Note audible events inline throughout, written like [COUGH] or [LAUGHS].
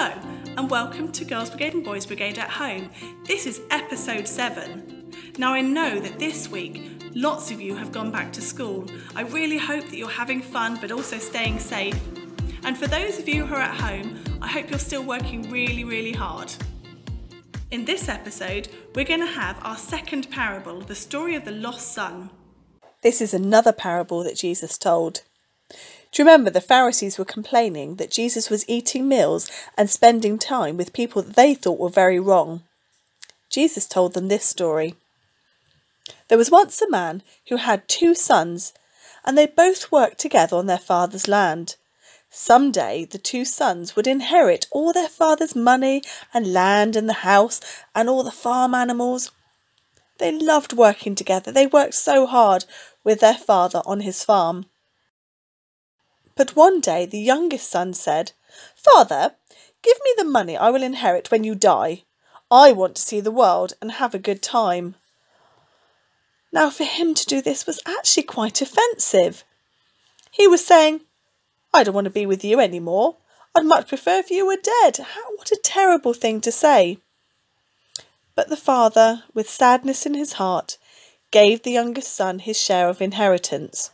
Hello, and welcome to Girls Brigade and Boys Brigade at Home. This is episode 7. Now, I know that this week lots of you have gone back to school. I really hope that you're having fun but also staying safe. And for those of you who are at home, I hope you're still working really, really hard. In this episode, we're going to have our second parable, the story of the lost son. This is another parable that Jesus told. Do you remember the Pharisees were complaining that Jesus was eating meals and spending time with people that they thought were very wrong? Jesus told them this story. There was once a man who had two sons, and they both worked together on their father's land. Some day the two sons would inherit all their father's money and land and the house and all the farm animals. They loved working together. They worked so hard with their father on his farm. But one day the youngest son said, Father, give me the money I will inherit when you die. I want to see the world and have a good time. Now, for him to do this was actually quite offensive. He was saying, I don't want to be with you any more. I'd much prefer if you were dead. How, what a terrible thing to say. But the father, with sadness in his heart, gave the youngest son his share of inheritance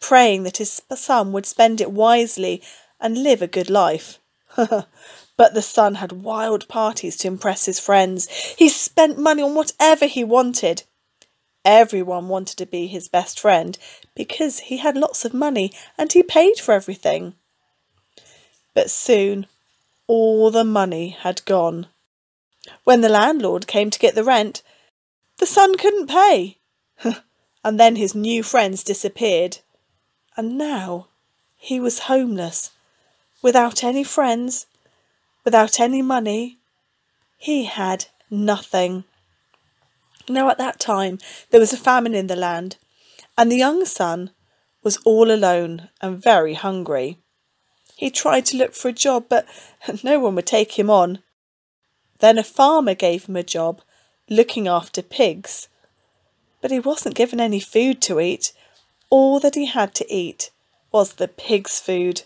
praying that his son would spend it wisely and live a good life. [LAUGHS] but the son had wild parties to impress his friends. He spent money on whatever he wanted. Everyone wanted to be his best friend because he had lots of money and he paid for everything. But soon all the money had gone. When the landlord came to get the rent, the son couldn't pay. [LAUGHS] and then his new friends disappeared and now he was homeless, without any friends, without any money. He had nothing. Now, at that time, there was a famine in the land, and the young son was all alone and very hungry. He tried to look for a job, but [LAUGHS] no one would take him on. Then a farmer gave him a job looking after pigs. But he wasn't given any food to eat, all that he had to eat was the pig's food.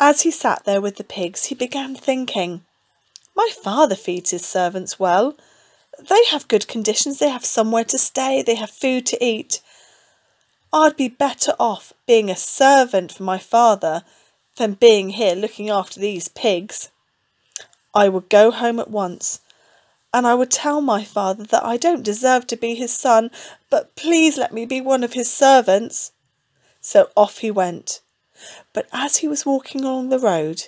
As he sat there with the pigs, he began thinking, My father feeds his servants well. They have good conditions, they have somewhere to stay, they have food to eat. I'd be better off being a servant for my father than being here looking after these pigs. I would go home at once and I would tell my father that I don't deserve to be his son, but please let me be one of his servants. So off he went. But as he was walking along the road,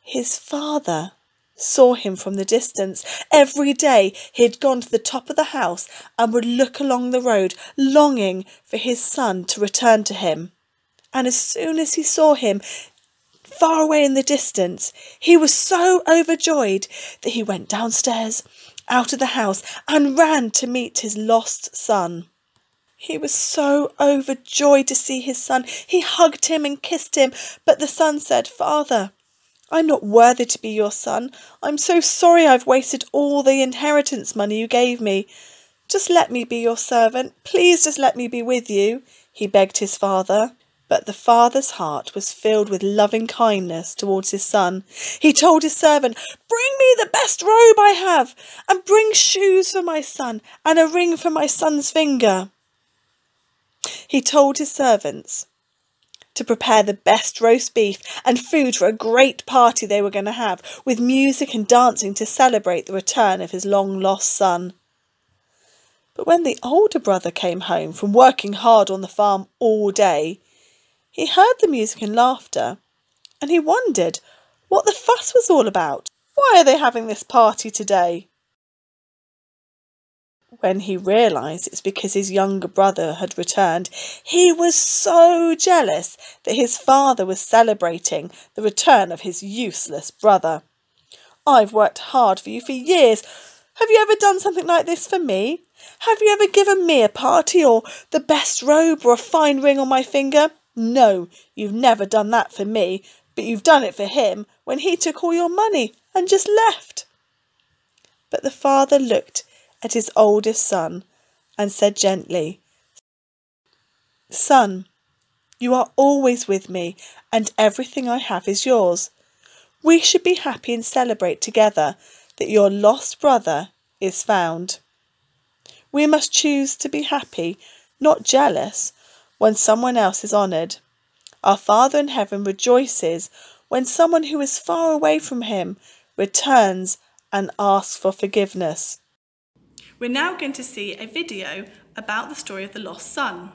his father saw him from the distance. Every day he had gone to the top of the house and would look along the road, longing for his son to return to him. And as soon as he saw him, far away in the distance, he was so overjoyed that he went downstairs out of the house and ran to meet his lost son. He was so overjoyed to see his son. He hugged him and kissed him, but the son said, Father, I'm not worthy to be your son. I'm so sorry I've wasted all the inheritance money you gave me. Just let me be your servant. Please just let me be with you, he begged his father. But the father's heart was filled with loving kindness towards his son. He told his servant, Bring me the best robe I have, and bring shoes for my son, and a ring for my son's finger. He told his servants to prepare the best roast beef and food for a great party they were going to have, with music and dancing to celebrate the return of his long lost son. But when the older brother came home from working hard on the farm all day, he heard the music and laughter, and he wondered what the fuss was all about. Why are they having this party today? When he realised it's because his younger brother had returned, he was so jealous that his father was celebrating the return of his useless brother. I've worked hard for you for years. Have you ever done something like this for me? Have you ever given me a party or the best robe or a fine ring on my finger? No, you've never done that for me, but you've done it for him when he took all your money and just left. But the father looked at his oldest son and said gently, Son, you are always with me, and everything I have is yours. We should be happy and celebrate together that your lost brother is found. We must choose to be happy, not jealous, when someone else is honoured. Our Father in heaven rejoices when someone who is far away from him returns and asks for forgiveness. We're now going to see a video about the story of the lost son.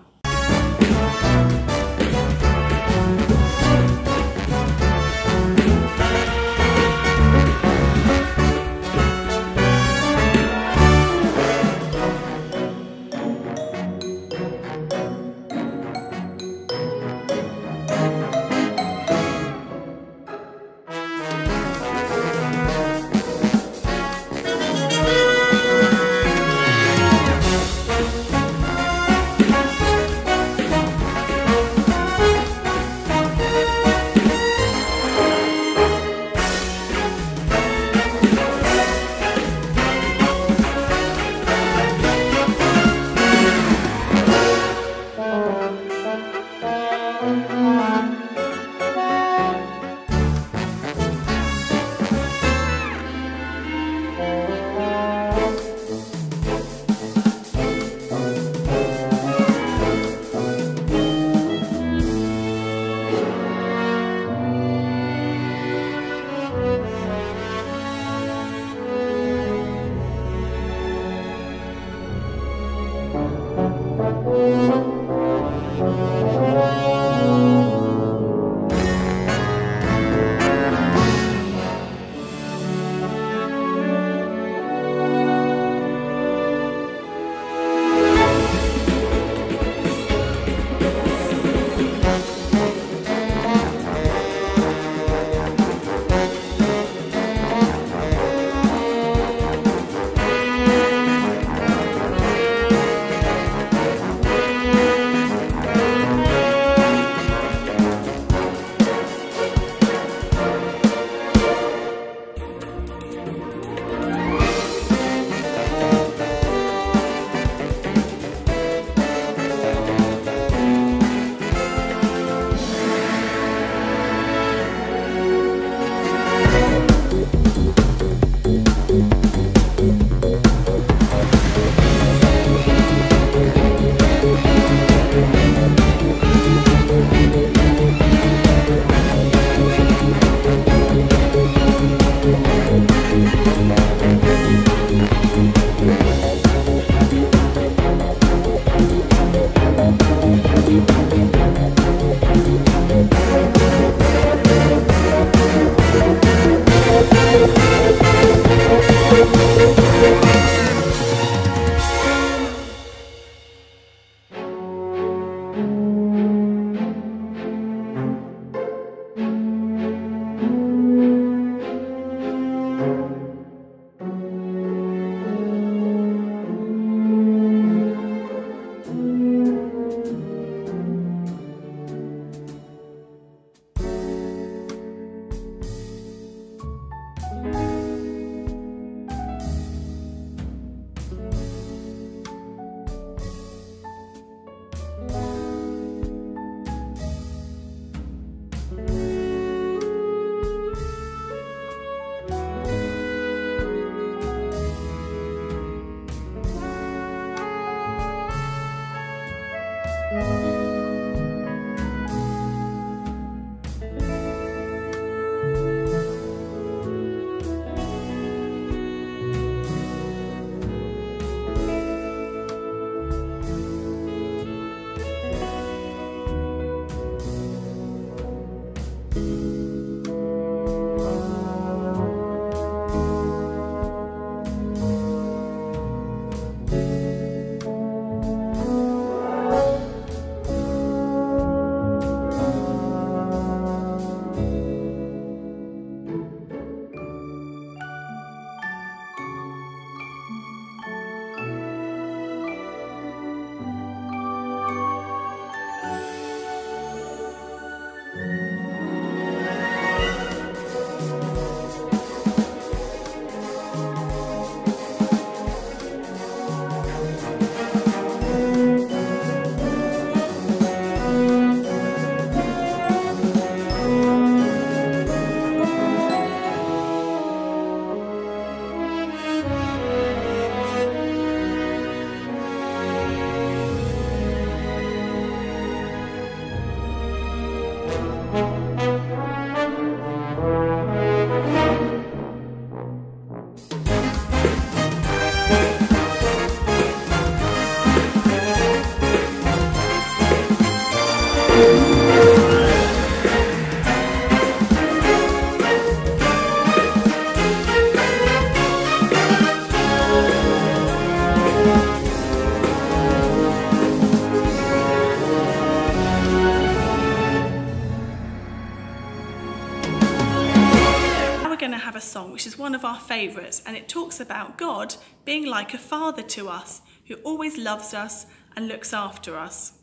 Favourites, and it talks about God being like a father to us who always loves us and looks after us.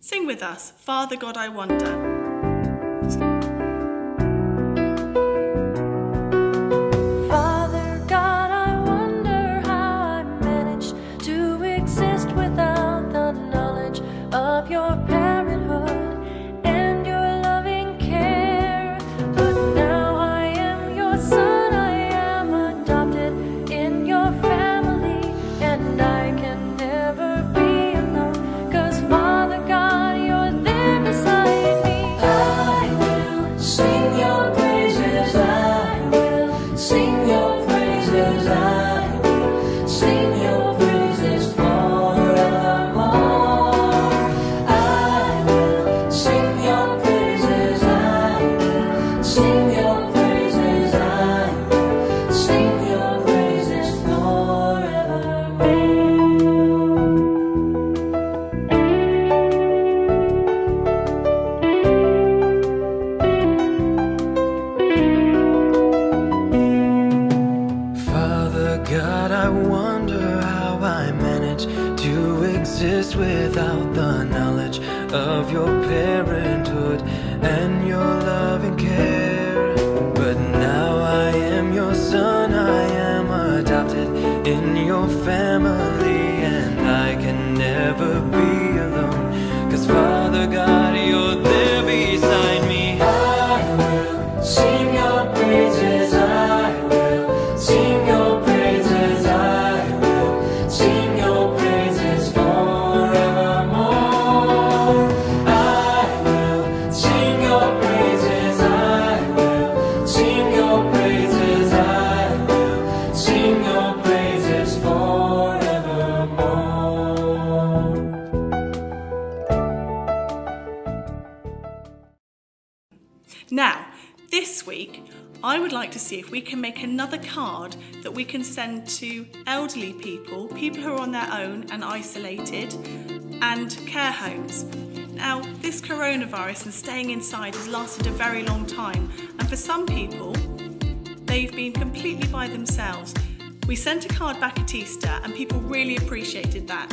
Sing with us, Father God, I wonder. See if we can make another card that we can send to elderly people, people who are on their own and isolated, and care homes. Now, this coronavirus and staying inside has lasted a very long time, and for some people, they've been completely by themselves. We sent a card back at Easter, and people really appreciated that.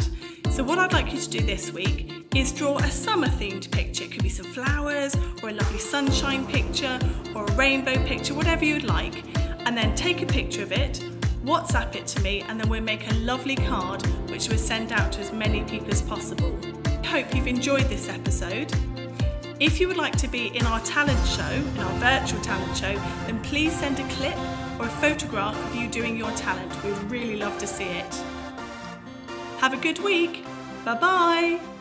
So, what I'd like you to do this week is draw a summer themed picture. It could be some flowers, or a lovely sunshine picture, or a rainbow picture, whatever you'd like. And then take a picture of it, WhatsApp it to me, and then we'll make a lovely card which we'll send out to as many people as possible. I Hope you've enjoyed this episode. If you would like to be in our talent show, in our virtual talent show, then please send a clip or a photograph of you doing your talent. We'd really love to see it. Have a good week. Bye bye.